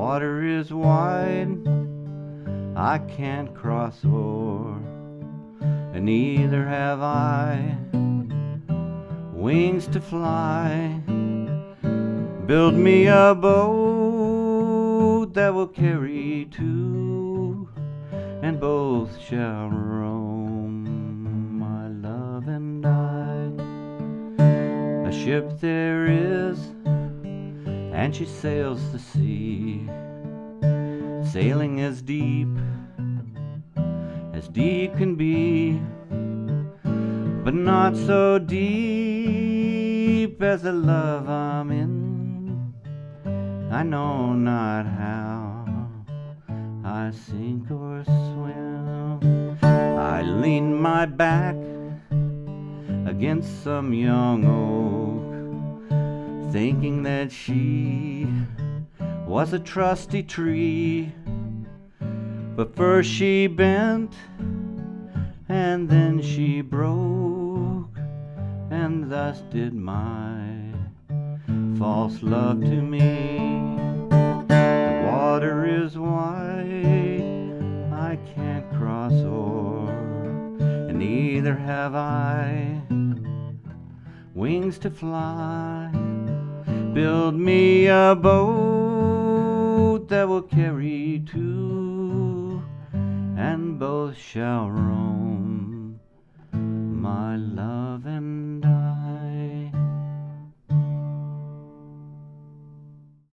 water is wide, I can't cross o'er, and neither have I wings to fly. Build me a boat that will carry two, and both shall roam, my love and I. A ship there is, and she sails the sea, sailing as deep as deep can be, but not so deep as the love I'm in. I know not how I sink or swim. I lean my back against some young oak, thinking that she was a trusty tree. But first she bent, and then she broke, and thus did my false love to me. The water is wide, I can't cross o'er, and neither have I wings to fly. Build me a boat that will carry two, and both shall roam, my love.